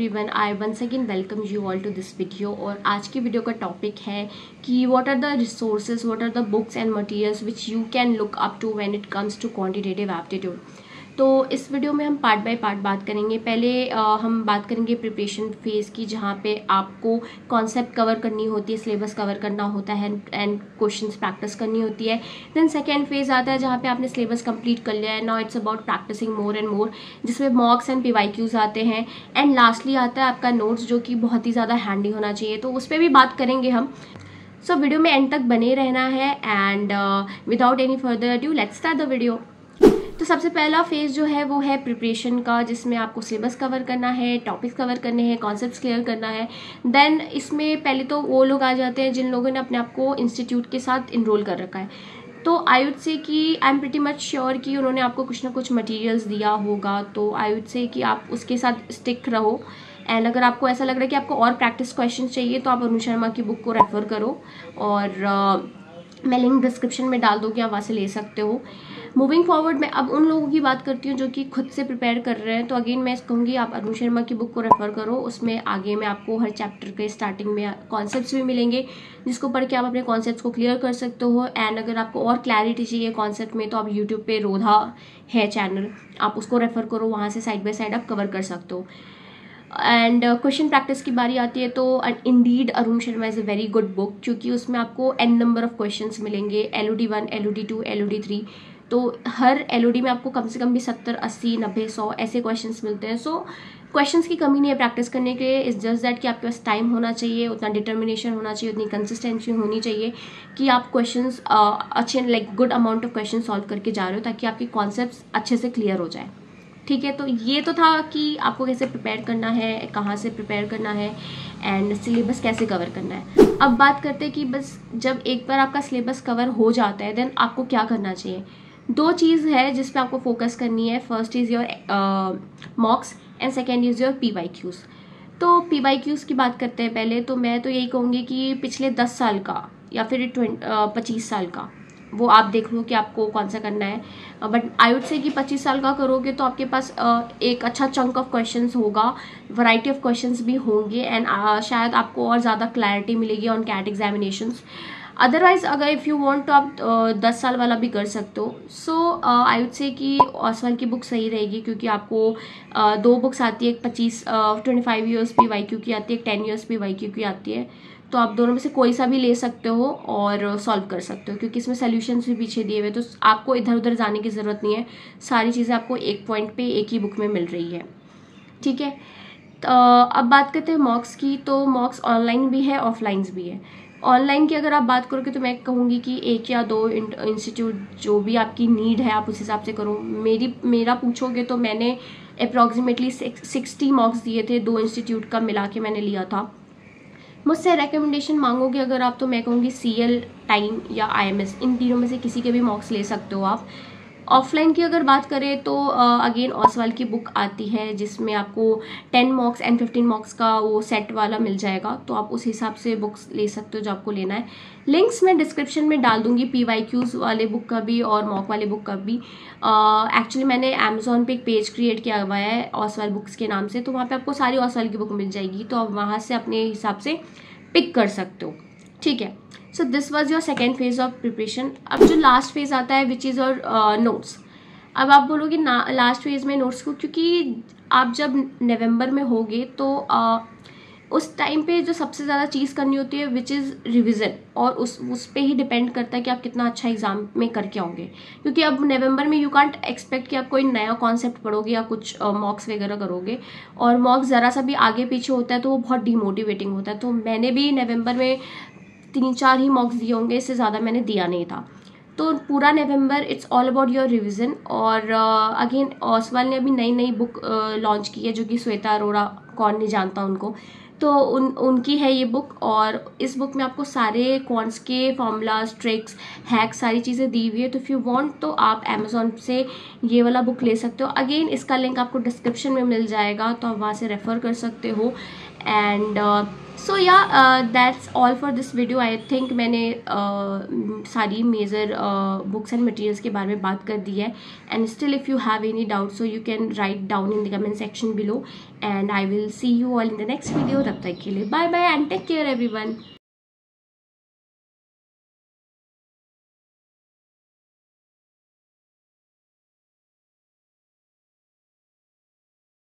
Everyone I once again welcome you all to this video और आज की video का टॉपिक है कि what are the resources what are the books and materials which you can look up to when it comes to quantitative aptitude तो इस वीडियो में हम पार्ट बाय पार्ट बात करेंगे। पहले आ, हम बात करेंगे प्रिपरेशन फ़ेज़ की जहाँ पे आपको कॉन्सेप्ट कवर करनी होती है सिलेबस कवर करना होता है एंड क्वेश्चंस प्रैक्टिस करनी होती है। देन सेकेंड फ़ेज़ आता है जहाँ पे आपने सिलेबस कंप्लीट कर लिया है। Now it's about practicing more and more जिसमें मॉक्स एंड पी आते हैं। एंड लास्टली आता है आपका नोट्स जो कि बहुत ही ज़्यादा हैंडी होना चाहिए। तो उस पर भी बात करेंगे हम। सो so, वीडियो में एंड तक बने रहना है and without any further due let's start the video तो सबसे पहला फ़ेज़ जो है वो है प्रिपरेशन का जिसमें आपको सिलेबस कवर करना है टॉपिक्स कवर करने हैं कॉन्सेप्ट्स क्लियर करना है। देन इसमें पहले तो वो लोग आ जाते हैं जिन लोगों ने अपने आप को इंस्टीट्यूट के साथ इनरोल कर रखा है। तो आई वुड से कि I am pretty much sure कि उन्होंने आपको कुछ ना कुछ मटेरियल्स दिया होगा तो आई वुड से कि आप उसके साथ स्टिक रहो। एंड अगर आपको ऐसा लग रहा है कि आपको और प्रैक्टिस क्वेश्चन चाहिए तो आप अनु शर्मा की बुक को रेफ़र करो। और uh, मैं लिंक डिस्क्रिप्शन में डाल दूँगी, आप वहाँ से ले सकते हो। मूविंग फॉरवर्ड मैं अब उन लोगों की बात करती हूँ जो कि खुद से प्रिपेयर कर रहे हैं। तो अगेन मैं कहूँगी, आप अरुण शर्मा की बुक को रेफर करो। उसमें आगे में आपको हर चैप्टर के स्टार्टिंग में कॉन्सेप्ट्स भी मिलेंगे, जिसको पढ़ के आप अपने कॉन्सेप्ट्स को क्लियर कर सकते हो। एंड अगर आपको और क्लैरिटी चाहिए कॉन्सेप्ट में तो आप यूट्यूब पर रोधा है चैनल आप उसको रेफर करो। वहाँ से साइड बाई साइड आप कवर कर सकते हो। एंड क्वेश्चन प्रैक्टिस की बारी आती है तो indeed Arun Sharma is a very good book क्योंकि उसमें आपको एन नंबर ऑफ़ क्वेश्चंस मिलेंगे L O D one L O D two L O D three तो हर एल ओ डी में आपको कम से कम भी सत्तर, अस्सी, नब्बे, सौ ऐसे क्वेश्चन मिलते हैं. सो क्वेश्चंस की कमी नहीं है प्रैक्टिस करने के लिए. इस जस्ट दैट कि आपके पास टाइम होना चाहिए, उतना डिटर्मिनेशन होना चाहिए, उतनी कंसिस्टेंसी होनी चाहिए कि आप क्वेश्चंस अच्छे like good amount of question solve करके जा रहे हो, ताकि आपके कॉन्सेप्ट अच्छे से क्लियर हो जाए. ठीक है तो ये तो था कि आपको कैसे प्रिपेयर करना है, कहाँ से प्रिपेयर करना है एंड सिलेबस कैसे कवर करना है। अब बात करते हैं कि बस जब एक बार आपका सिलेबस कवर हो जाता है देन आपको क्या करना चाहिए? दो चीज़ है जिस पे आपको फोकस करनी है। First is your mocks and second is your P Y Qs तो पी वाई क्यूज़ की बात करते हैं पहले तो मैं तो यही कहूँगी कि पिछले दस साल का या फिर ट्वेंट पच्चीस साल का। वो आप देख लो कि आपको कौन सा करना है। बट आई वुड से कि 25 साल का करोगे तो आपके पास एक अच्छा चंक ऑफ़ क्वेश्चंस होगा। वैरायटी ऑफ़ क्वेश्चंस भी होंगे एंड शायद आपको और ज़्यादा क्लैरिटी मिलेगी ऑन कैट एग्जामिनेशंस अदरवाइज़ अगर इफ़ यू वांट तो आप दस साल वाला भी कर सकते हो। सो आई वुड से कि ऑसवाल की बुक सही रहेगी क्योंकि आपको uh, दो बुक्स आती है एक पच्चीस twenty five years P Y Q की आती है एक ten years P Y Q की आती है। तो आप दोनों में से कोई सा भी ले सकते हो और सॉल्व कर सकते हो, क्योंकि इसमें सोल्यूशंस भी पीछे दिए हुए तो आपको इधर उधर जाने की ज़रूरत नहीं है। सारी चीज़ें आपको एक पॉइंट पे, एक ही बुक में मिल रही है। ठीक है? तो अब बात करते हैं मॉक्स की। तो मॉक्स ऑनलाइन भी है ऑफलाइन भी है। ऑनलाइन की अगर आप बात करोगे तो मैं कहूँगी कि एक या दो इंस्टीट्यूट जो भी आपकी नीड है, आप उस हिसाब से करो। मेरी, मेरा पूछोगे तो मैंने अप्रॉक्सीमेटली सिक्सटी मार्क्स दिए थे, दो इंस्टीट्यूट का मिला के मैंने लिया था। मुझसे रिकमेंडेशन मांगोगे अगर आप तो मैं कहूँगी सी एल टाइम या आई एम एस इन तीनों में से किसी के भी मॉक्स ले सकते हो आप। ऑफलाइन की अगर बात करें तो अगेन ओसवाल की बुक आती है जिसमें आपको ten marks and fifteen marks का वो सेट वाला मिल जाएगा। तो आप उस हिसाब से बुक्स ले सकते हो जो आपको लेना है। लिंक्स मैं डिस्क्रिप्शन में डाल दूँगी पी वाई क्यूज़ वाले बुक का भी और मॉक वाले बुक का भी। एक्चुअली uh, मैंने अमेजोन पे एक पेज क्रिएट किया हुआ है ओसवाल बुक्स के नाम से। तो वहाँ पे आपको सारी ऑसवाल की बुक मिल जाएगी। तो आप वहाँ से अपने हिसाब से पिक कर सकते हो। ठीक है। So this was your second phase of preparation अब जो लास्ट फ़ेज़ आता है विच इज़ योर नोट्स अब आप बोलोगे ना लास्ट फ़ेज़ में नोट्स को क्योंकि आप जब नवंबर में होगे तो uh, उस टाइम पे जो सबसे ज़्यादा चीज़ करनी होती है विच इज़ रिविज़न और उस उस पर ही डिपेंड करता है कि आप कितना अच्छा एग्ज़ाम में करके आओगे. क्योंकि अब नवंबर में यू कॉन्ट एक्सपेक्ट कि आप कोई नया कॉन्सेप्ट पढ़ोगे या कुछ मॉक्स uh, वगैरह करोगे. और मॉक्स ज़रा सा भी आगे पीछे होता है तो वो बहुत डिमोटिवेटिंग होता है. तो मैंने भी नवंबर में तीन चार ही मॉक्स दिए होंगे इससे ज़्यादा मैंने दिया नहीं था। तो पूरा November it's all about your revision और अगेन uh, ओसवाल ने अभी नई नई बुक लॉन्च की है जो कि श्वेता अरोड़ा कौन नहीं जानता उनको। तो उन उनकी है ये बुक और इस बुक में आपको सारे कॉन्स के फॉर्मूलाज ट्रिक्स हैक सारी चीज़ें दी हुई है। तो इफ़ यू वांट तो आप अमेज़ोन से ये वाला बुक ले सकते हो। अगेन इसका लिंक आपको डिस्क्रिप्शन में मिल जाएगा तो आप वहाँ से रेफ़र कर सकते हो। एंड सो या that's all for this video I think मैंने uh, सारी मेजर बुक्स एंड मटेरियल्स के बारे में बात कर दी है. And still if you have any doubt so you can write down in the comment section below and I will see you all in the next video तब तक के लिए bye bye and take care every